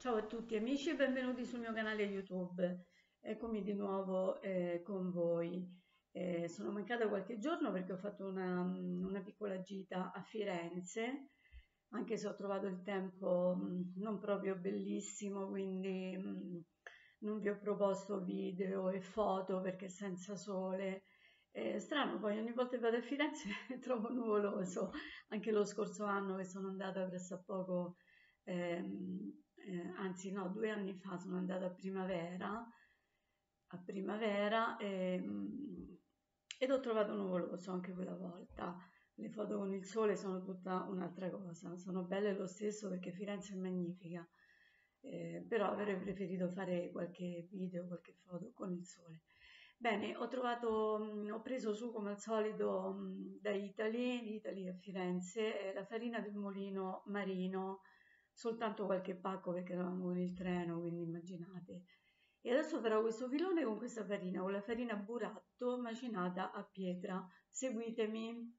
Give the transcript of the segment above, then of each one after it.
Ciao a tutti amici e benvenuti sul mio canale YouTube. Eccomi di nuovo eh, con voi. Eh, sono mancata qualche giorno perché ho fatto una, una, piccola gita a Firenze, anche se ho trovato il tempo mh, non proprio bellissimo, quindi mh, non vi ho proposto video e foto perché senza sole. È strano, poi ogni volta che vado a Firenze trovo nuvoloso, anche lo scorso anno che sono andata presso a poco. Ehm, eh, anzi no, due anni fa sono andata a primavera, a primavera e, mm, ed ho trovato nuvoloso anche quella volta. Le foto con il sole sono tutta un'altra cosa, sono belle lo stesso perché Firenze è magnifica, eh, però avrei preferito fare qualche video, qualche foto con il sole. Bene, ho trovato, mm, ho preso su come al solito mm, da Italy, Italy a Firenze, la farina del mulino marino, soltanto qualche pacco perché eravamo con il treno, quindi immaginate. E adesso farò questo filone con questa farina, con la farina buratto macinata a pietra. Seguitemi!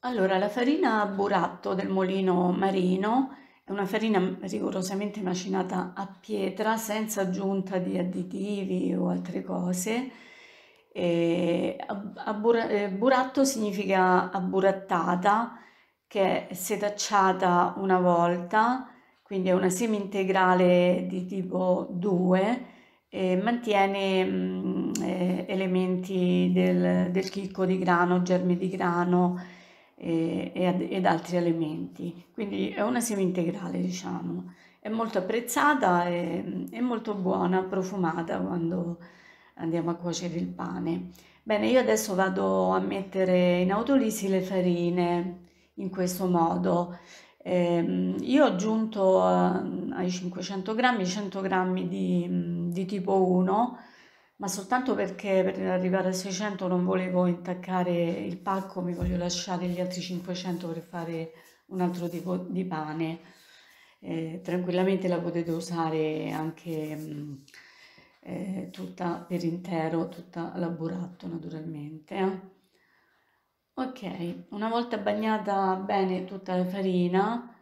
Allora, la farina buratto del mulino marino è una farina rigorosamente macinata a pietra senza aggiunta di additivi o altre cose. E abbura- eh, buratto significa abburattata, che è setacciata una volta, quindi è una semi integrale di tipo 2 e mantiene mh, eh, elementi del, del chicco di grano, germi di grano e, ed altri elementi. Quindi è una semi integrale, diciamo. È molto apprezzata e, e molto buona, profumata quando andiamo a cuocere il pane. Bene, io adesso vado a mettere in autolisi le farine in questo modo. Eh, io ho aggiunto ai 500 grammi 100 grammi di, di tipo 1 ma soltanto perché per arrivare a 600 non volevo intaccare il pacco, mi voglio lasciare gli altri 500 per fare un altro tipo di pane. Eh, tranquillamente la potete usare anche mm, eh, tutta per intero, tutta la buratto naturalmente. Eh. Ok, una volta bagnata bene tutta la farina,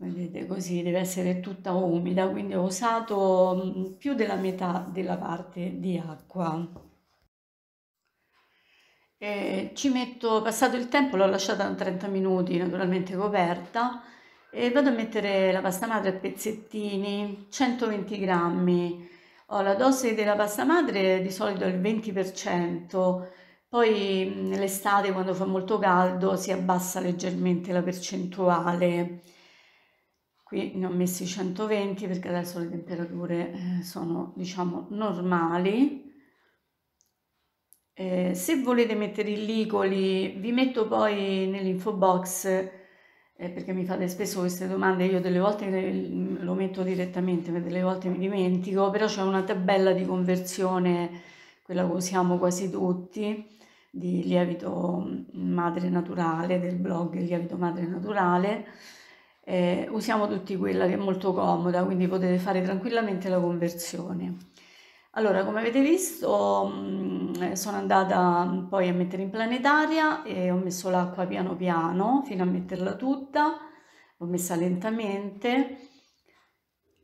vedete così deve essere tutta umida quindi ho usato mm, più della metà della parte di acqua. E ci metto passato il tempo l'ho lasciata 30 minuti naturalmente coperta e vado a mettere la pasta madre a pezzettini 120 grammi. Ho la dose della pasta madre di solito è il 20% poi mm, nell'estate quando fa molto caldo si abbassa leggermente la percentuale Qui ne ho messi 120 perché adesso le temperature eh, sono diciamo normali. Eh, se volete mettere i licoli vi metto poi nell'info box eh, perché mi fate spesso queste domande, io delle volte lo metto direttamente, delle volte mi dimentico, però c'è una tabella di conversione, quella che usiamo quasi tutti, di lievito madre naturale, del blog Lievito Madre Naturale, eh, usiamo tutti quella che è molto comoda, quindi potete fare tranquillamente la conversione. Allora, come avete visto, mh, mm, sono andata poi a mettere in planetaria e ho messo l'acqua piano piano fino a metterla tutta, l'ho messa lentamente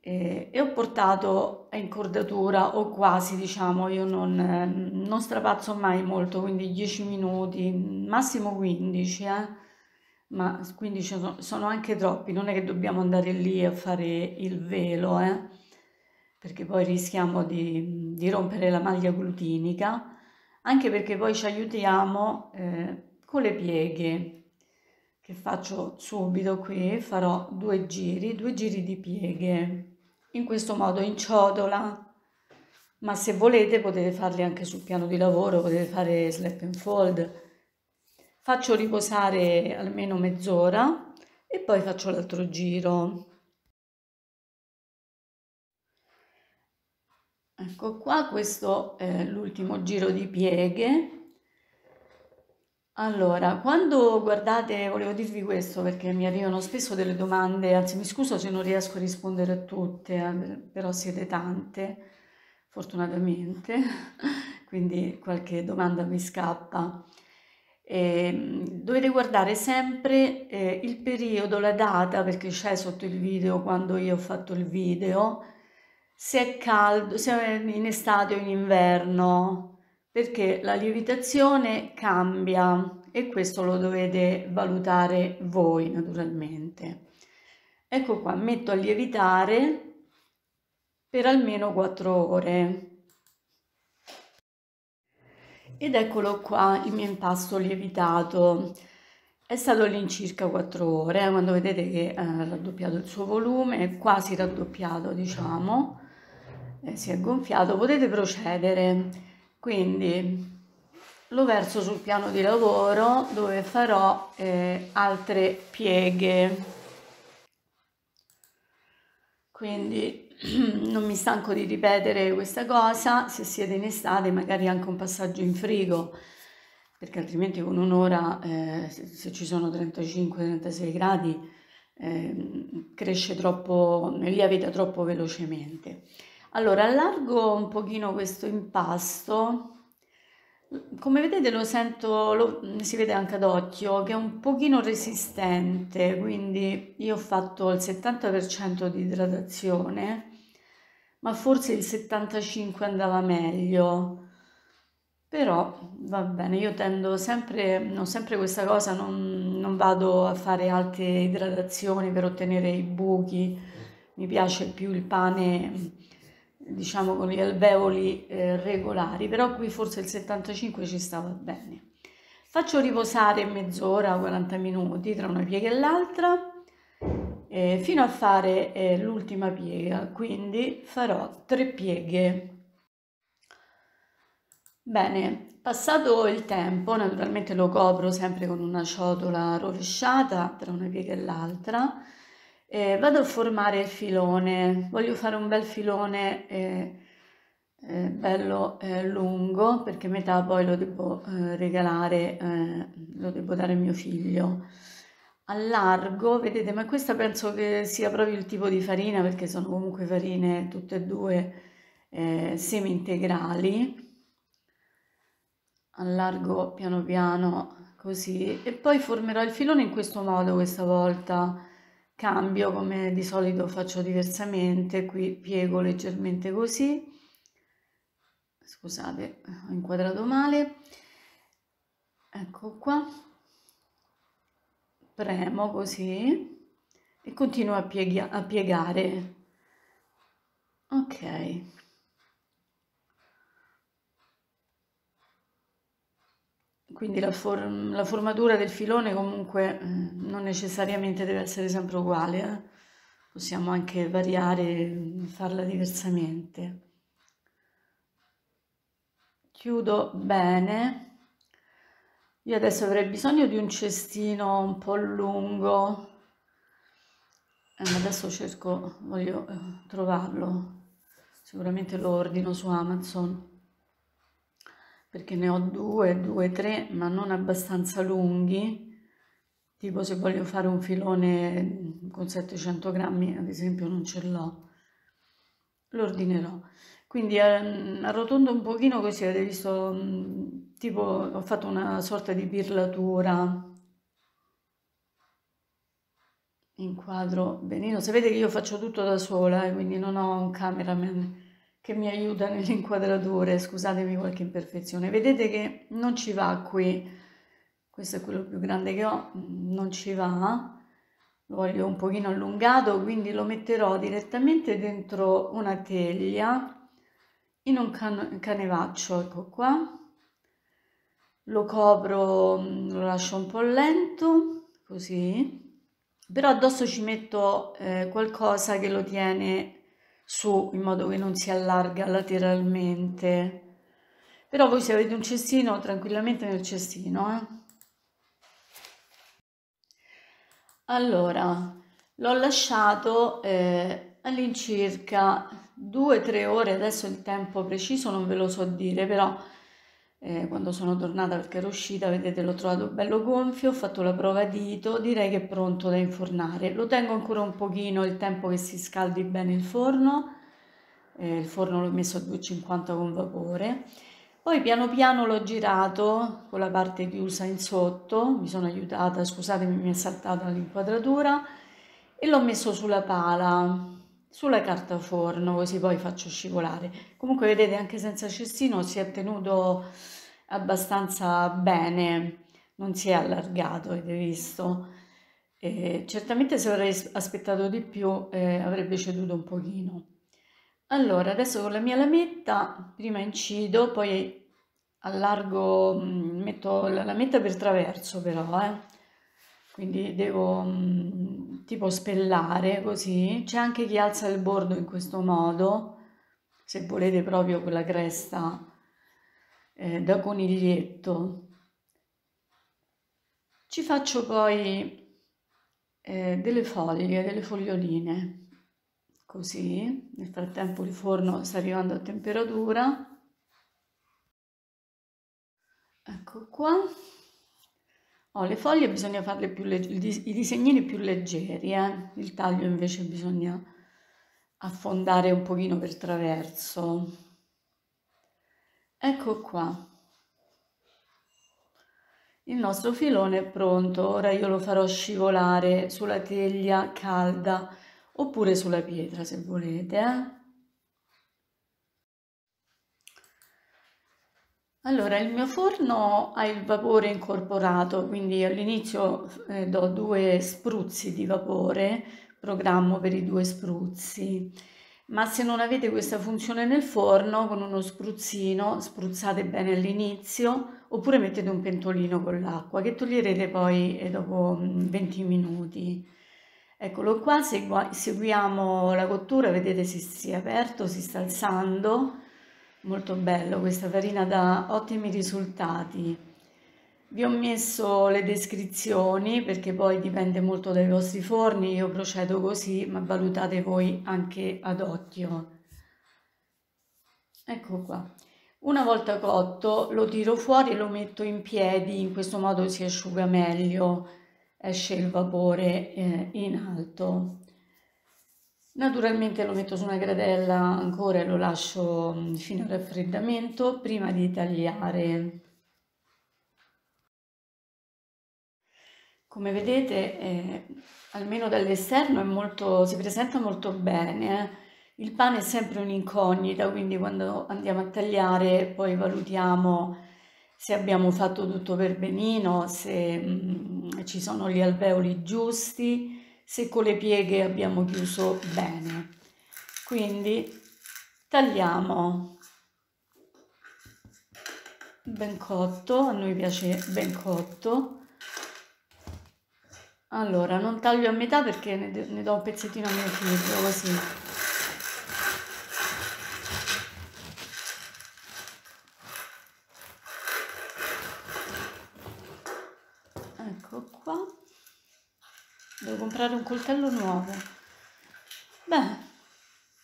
e, e ho portato a incordatura o quasi, diciamo, io non, non strapazzo mai molto, quindi 10 minuti, massimo 15, eh ma quindi sono anche troppi, non è che dobbiamo andare lì a fare il velo, eh? perché poi rischiamo di, di, rompere la maglia glutinica, anche perché poi ci aiutiamo eh, con le pieghe, che faccio subito qui, farò due giri, due giri di pieghe, in questo modo in ciotola, ma se volete potete farli anche sul piano di lavoro, potete fare slap and fold, faccio riposare almeno mezz'ora, e poi faccio l'altro giro. Ecco qua, questo è l'ultimo giro di pieghe. Allora, quando guardate, volevo dirvi questo perché mi arrivano spesso delle domande, anzi mi scuso se non riesco a rispondere a tutte, eh, però siete tante, fortunatamente, quindi qualche domanda mi scappa. Eh, dovete guardare sempre eh, il periodo, la data, perché c'è sotto il video quando io ho fatto il video, se è caldo, se è in estate o in inverno, perché la lievitazione cambia e questo lo dovete valutare voi naturalmente. Ecco qua, metto a lievitare per almeno 4 ore. Ed eccolo qua il mio impasto lievitato. È stato all'incirca 4 ore, eh, quando vedete che ha raddoppiato il suo volume, è quasi raddoppiato diciamo, eh, si è gonfiato, potete procedere. Quindi lo verso sul piano di lavoro dove farò eh, altre pieghe. Quindi non mi stanco di ripetere questa cosa, se siete in estate magari anche un passaggio in frigo, perché altrimenti con un'ora, eh, se ci sono 35-36 gradi, eh, cresce troppo, lievita troppo velocemente. Allora allargo un pochino questo impasto come vedete lo sento, lo, si vede anche ad occhio, che è un pochino resistente, quindi io ho fatto il 70% di idratazione, ma forse il 75% andava meglio. Però va bene, io tendo sempre, ho sempre questa cosa, non, non vado a fare alte idratazioni per ottenere i buchi, mi piace più il pane diciamo con gli alveoli eh, regolari, però qui forse il 75 ci stava bene. Faccio riposare mezz'ora, 40 minuti tra una piega e l'altra eh, fino a fare eh, l'ultima piega, quindi farò tre pieghe. Bene, passato il tempo, naturalmente lo copro sempre con una ciotola rovesciata tra una piega e l'altra, eh, vado a formare il filone, voglio fare un bel filone eh, eh, bello eh, lungo perché metà poi lo devo eh, regalare, eh, lo devo dare a mio figlio. A largo, vedete, ma questa penso che sia proprio il tipo di farina perché sono comunque farine tutte e due semi integrali. Allargo piano piano così e poi formerò il filone in questo modo questa volta cambio come di solito faccio diversamente, qui piego leggermente così, scusate ho inquadrato male, ecco qua, premo così e continuo a, piega a piegare, ok. Quindi la, form la, formatura del filone comunque eh, non necessariamente deve essere sempre uguale, eh? possiamo anche variare, e farla diversamente. Chiudo bene. Io adesso avrei bisogno di un cestino un po' lungo, eh, adesso cerco, voglio eh, trovarlo, sicuramente lo ordino su Amazon perché ne ho due, due, tre, ma non abbastanza lunghi, tipo se voglio fare un filone con 700 grammi, ad esempio non ce l'ho, lo ordinerò. Quindi eh, arrotondo un pochino così, avete visto, mm, tipo ho fatto una sorta di birlatura, inquadro benino, sapete che io faccio tutto da sola, eh, quindi non ho un cameraman che mi aiuta nelle inquadrature, scusatemi qualche imperfezione. Vedete che non ci va qui, questo è quello più grande che ho, non ci va, lo voglio un pochino allungato, quindi lo metterò direttamente dentro una teglia in un can canevaccio, ecco qua. Lo copro, lo lascio un po' lento, così, però addosso ci metto eh, qualcosa che lo tiene su in modo che non si allarga lateralmente. Però voi se avete un cestino, tranquillamente nel cestino. Eh? Allora, l'ho lasciato eh, all'incirca 2-3 ore, adesso il tempo preciso non ve lo so dire, però eh, quando sono tornata perché ero uscita, vedete l'ho trovato bello gonfio, ho fatto la prova dito, direi che è pronto da infornare. Lo tengo ancora un pochino il tempo che si scaldi bene il forno, eh, il forno l'ho messo a 250 con vapore, poi piano piano l'ho girato con la parte chiusa in sotto, mi sono aiutata, scusatemi mi è saltata l'inquadratura, e l'ho messo sulla pala, sulla carta forno, così poi faccio scivolare. Comunque vedete anche senza cestino si è tenuto abbastanza bene, non si è allargato, avete visto? E certamente se avrei aspettato di più eh, avrebbe ceduto un pochino. Allora, adesso con la mia lametta, prima incido, poi allargo, mm, metto la lametta per traverso però, eh. Quindi devo mm, tipo spellare così. C'è anche chi alza il bordo in questo modo, se volete proprio quella cresta eh, da coniglietto. Ci faccio poi eh, delle foglie, delle foglioline così, nel frattempo il forno sta arrivando a temperatura. Ecco qua. Oh, le foglie bisogna farle più leggere, i disegnini più leggeri, eh? il taglio invece bisogna affondare un pochino per traverso. Ecco qua. Il nostro filone è pronto, ora io lo farò scivolare sulla teglia calda oppure sulla pietra se volete. Eh? Allora, il mio forno ha il vapore incorporato, quindi all'inizio eh, do due spruzzi di vapore, programmo per i due spruzzi. Ma se non avete questa funzione nel forno, con uno spruzzino spruzzate bene all'inizio, oppure mettete un pentolino con l'acqua che toglierete poi eh, dopo 20 mm, minuti. Eccolo qua, seguiamo la cottura, vedete si, si è aperto, si sta alzando, molto bello, questa farina dà ottimi risultati. Vi ho messo le descrizioni perché poi dipende molto dai vostri forni, io procedo così, ma valutate voi anche ad occhio. Ecco qua. Una volta cotto lo tiro fuori e lo metto in piedi, in questo modo si asciuga meglio esce il vapore eh, in alto. Naturalmente lo metto su una gradella ancora e lo lascio mm, fino al raffreddamento prima di tagliare. Come vedete, eh, almeno dall'esterno si presenta molto bene. Eh. Il pane è sempre un'incognita, quindi quando andiamo a tagliare poi valutiamo se abbiamo fatto tutto per benino, se mh, mm, ci sono gli alveoli giusti, se con le pieghe abbiamo chiuso bene. Quindi tagliamo ben cotto, a noi piace ben cotto. Allora, non taglio a metà perché ne, ne do un pezzettino a mio figlio, così. Devo comprare un coltello nuovo. Beh,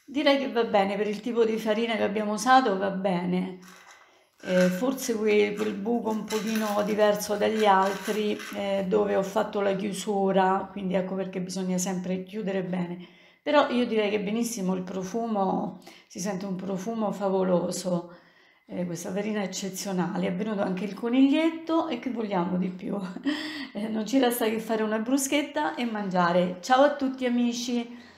direi che va bene, per il tipo di farina che abbiamo usato va bene. Eh, forse quel, quel, buco un pochino diverso dagli altri eh, dove ho fatto la chiusura, quindi ecco perché bisogna sempre chiudere bene. Però io direi che benissimo il profumo, si sente un profumo favoloso eh, questa farina eccezionale. È venuto anche il coniglietto e che vogliamo di più? eh, non ci resta che fare una bruschetta e mangiare. Ciao a tutti amici!